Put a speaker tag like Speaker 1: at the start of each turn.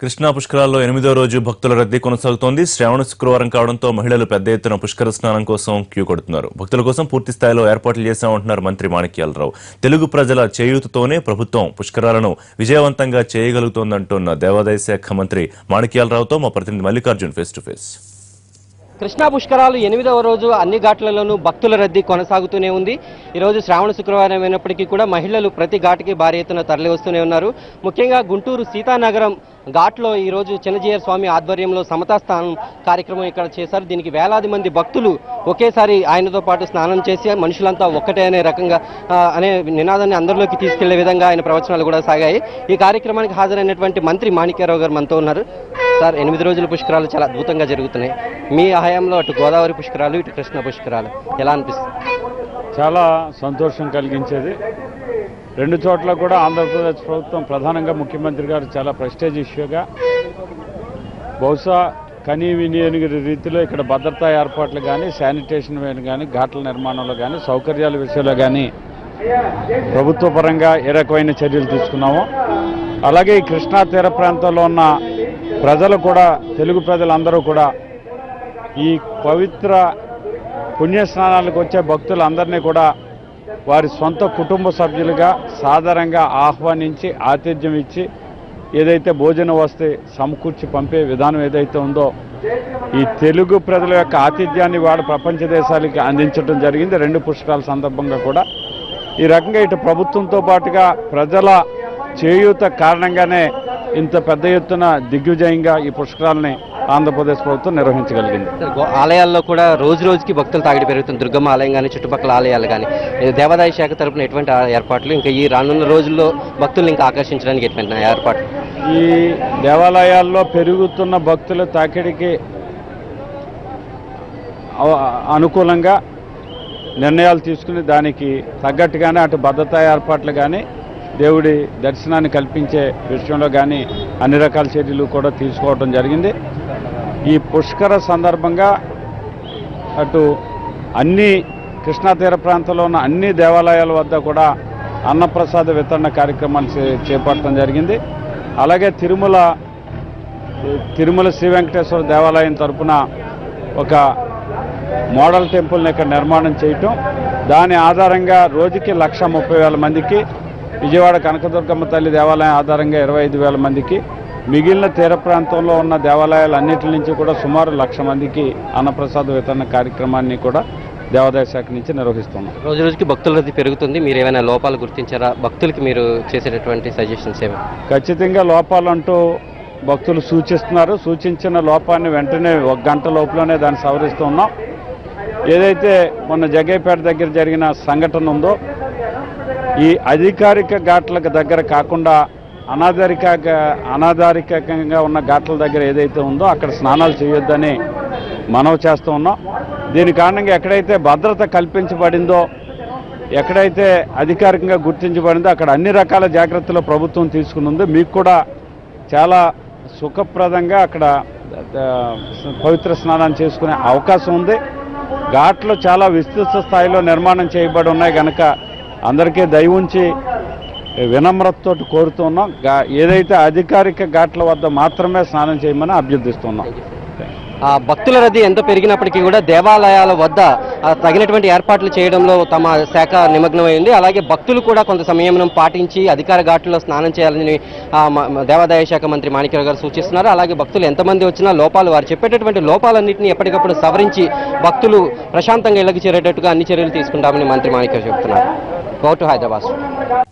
Speaker 1: కృష్ణా పుష్కరాల్లో ఎనిమిదో రోజు భక్తుల రద్దీ కొనసాగుతోంది. శ్రావణ శుక్రవారం కావడంతో మహిళలు పెద్ద ఎత్తున పుష్కర స్నానం కోసం క్యూ కొడుతున్నారు. భక్తుల కోసం పూర్తి స్థాయిలో ఏర్పాట్లు చేశామంటున్నారు మంత్రి మాణిక్యాలరావు. తెలుగు ప్రజల చేయూతతోనే ప్రభుత్వం పుష్కరాలను విజయవంతంగా చేయగలుగుతోందంటున్న దేవాదాయ శాఖ మంత్రి మాణిక్యాలరావుతో మా ప్రతినిధి Mallikarjun face to face.
Speaker 2: Krishna పుష్కరాలు ఎనిమిదవ రోజు అన్ని ఘాట్లలోనూ భక్తుల రద్దీ కొనసాగుతూనే ఉంది. ఈరోజు శ్రావణ శుక్రవారం అయినప్పటికీ కూడా మహిళలు ప్రతి ఘాటుకి భారీ ఎత్తున తరలివస్తూనే ఉన్నారు. ముఖ్యంగా గుంటూరు సీతానగరం ఘాట్లో ఈరోజు చిన్నజీయర్ స్వామి ఆధ్వర్యంలో సమతా స్నానం కార్యక్రమం ఇక్కడ చేశారు. దీనికి వేలాది మంది భక్తులు ఒకేసారి ఆయనతో పాటు స్నానం చేసి మనుషులంతా ఒక్కటే అనే రకంగా అనే నినాదాన్ని అందరిలోకి తీసుకెళ్ళే విధంగా ఆయన ప్రవచనాలు కూడా సాగాయి. ఈ కార్యక్రమానికి హాజరైనటువంటి మంత్రి మాణిక్యరావు గారు మనతో ఉన్నారు. సార్ ఎనిమిది రోజుల పుష్కరాలు చాలా అద్భుతంగా జరుగుతున్నాయి. మీ హయాంలో అటు గోదావరి పుష్కరాలు ఇటు కృష్ణ పుష్కరాలు ఎలా అనిపిస్తుంది?
Speaker 3: చాలా సంతోషం కలిగించేది. రెండు చోట్ల కూడా ఆంధ్రప్రదేశ్ ప్రభుత్వం ప్రధానంగా ముఖ్యమంత్రి గారు చాలా ప్రెస్టేజ్ ఇష్యూగా బహుశా కనీ వినియోగ రీతిలో ఇక్కడ భద్రతా ఏర్పాట్లు కానీ శానిటేషన్ కానీ ఘాట్ల నిర్మాణంలో కానీ సౌకర్యాల విషయంలో కానీ ప్రభుత్వ పరంగా ఏ రకమైన చర్యలు తీసుకున్నామో. అలాగే ఈ కృష్ణా తీర ప్రాంతంలో ఉన్న ప్రజలు కూడా తెలుగు ప్రజలందరూ కూడా ఈ పవిత్ర పుణ్యస్నానాలకు వచ్చే భక్తులందరినీ కూడా వారి సొంత కుటుంబ సభ్యులుగా సాధారణంగా ఆహ్వానించి ఆతిథ్యం ఇచ్చి ఏదైతే భోజన వస్తే సమకూర్చి పంపే విధానం ఏదైతే ఉందో ఈ తెలుగు ప్రజల యొక్క ఆతిథ్యాన్ని వాడు ప్రపంచ దేశాలకి అందించడం జరిగింది. రెండు పుష్కరాల సందర్భంగా కూడా. ఈ రకంగా ఇటు ప్రభుత్వంతో పాటుగా ప్రజల చేయూత కారణంగానే ఇంత పెద్ద ఎత్తున దిగ్విజయంగా ఈ పుష్కరాలని ఆంధ్రప్రదేశ్ ప్రభుత్వం నిర్వహించగలిగింది.
Speaker 2: ఆలయాల్లో కూడా రోజు రోజుకి భక్తుల తాగిడి పెరుగుతుంది. దుర్గమ్మ ఆలయం కానీ చుట్టుపక్కల ఆలయాలు కానీ దేవాదాయ శాఖ తరపున ఎటువంటి ఏర్పాట్లు ఇంకా ఈ రానున్న రోజుల్లో భక్తుల్ని ఇంకా ఆకర్షించడానికి ఎటువంటి ఏర్పాట్లు?
Speaker 3: ఈ దేవాలయాల్లో పెరుగుతున్న భక్తుల తాకిడికి అనుకూలంగా నిర్ణయాలు తీసుకుని దానికి తగ్గట్టుగానే అటు భద్రతా ఏర్పాట్లు కానీ దేవుడి దర్శనాన్ని కల్పించే విషయంలో కానీ అన్ని రకాల చర్యలు కూడా తీసుకోవడం జరిగింది. ఈ పుష్కర సందర్భంగా అటు అన్ని కృష్ణా తీర ప్రాంతంలో ఉన్న అన్ని దేవాలయాల వద్ద కూడా అన్నప్రసాద వితరణ కార్యక్రమాలు చేపట్టడం జరిగింది. అలాగే తిరుమల తిరుమల శ్రీ వెంకటేశ్వర దేవాలయం తరఫున ఒక మోడల్ టెంపుల్ని ఇక్కడ నిర్మాణం చేయటం. దాని ఆధారంగా రోజుకి లక్ష ముప్పై వేల మందికి విజయవాడ కనకదుర్గమ్మ తల్లి దేవాలయం ఆధారంగా ఇరవై ఐదు వేల మందికి మిగిలిన తీర ప్రాంతంలో ఉన్న దేవాలయాలు అన్నిటి నుంచి కూడా సుమారు లక్ష మందికి అన్నప్రసాద వితరణ కార్యక్రమాన్ని కూడా దేవాదాయ శాఖ నుంచి నిర్వహిస్తున్నాం.
Speaker 2: రోజు రోజుకి భక్తుల రద్దీ పెరుగుతుంది. మీరు ఏమైనా లోపాలు గుర్తించారా? భక్తులకి మీరు చేసేటటువంటి సజెషన్స్ ఏమైనా
Speaker 3: ఖచ్చితంగా లోపాలంటూ భక్తులు సూచిస్తున్నారు. సూచించిన లోపాన్ని వెంటనే ఒక గంట లోపలనే దాన్ని సవరిస్తూ ఉన్నాం. ఏదైతే మొన్న జగ్గైపేట దగ్గర జరిగిన సంఘటన ఉందో ఈ అధికారిక ఘాట్లకు దగ్గర కాకుండా అనాధారిక అనాధారికంగా ఉన్న ఘాట్ల దగ్గర ఏదైతే ఉందో అక్కడ స్నానాలు చేయొద్దని మనవి చేస్తూ ఉన్నాం. దీని కారణంగా ఎక్కడైతే భద్రత కల్పించబడిందో ఎక్కడైతే అధికారికంగా గుర్తించబడిందో అక్కడ అన్ని రకాల జాగ్రత్తలు ప్రభుత్వం తీసుకునుంది మీకు కూడా చాలా సుఖప్రదంగా అక్కడ పవిత్ర స్నానం చేసుకునే అవకాశం ఉంది. ఘాట్లు చాలా విస్తృత స్థాయిలో నిర్మాణం చేయబడి ఉన్నాయి. కనుక అందరికీ దయ ఉంచి వినమ్రతతో కోరుతున్నాం ఏదైతే అధికారిక ఘాట్ల వద్ద మాత్రమే స్నానం చేయమని అభ్యర్థిస్తున్నాం.
Speaker 2: ఆ భక్తుల రద్దీ ఎంత పెరిగినప్పటికీ కూడా దేవాలయాల వద్ద తగినటువంటి ఏర్పాట్లు చేయడంలో తమ శాఖ నిమగ్నమైంది. అలాగే భక్తులు కూడా కొంత సంయమనం పాటించి అధికార ఘాట్లో స్నానం చేయాలని దేవాదాయ శాఖ మంత్రి మాణిక్యరావు గారు సూచిస్తున్నారు. అలాగే భక్తులు ఎంతమంది వచ్చినా లోపాలు వారు చెప్పేటటువంటి లోపాలన్నింటినీ ఎప్పటికప్పుడు సవరించి భక్తులు ప్రశాంతంగా ఇళ్ళకు చేరేటట్టుగా అన్ని చర్యలు తీసుకుంటామని మంత్రి మాణిక్యరావు చెబుతున్నారు. go to Hyderabad.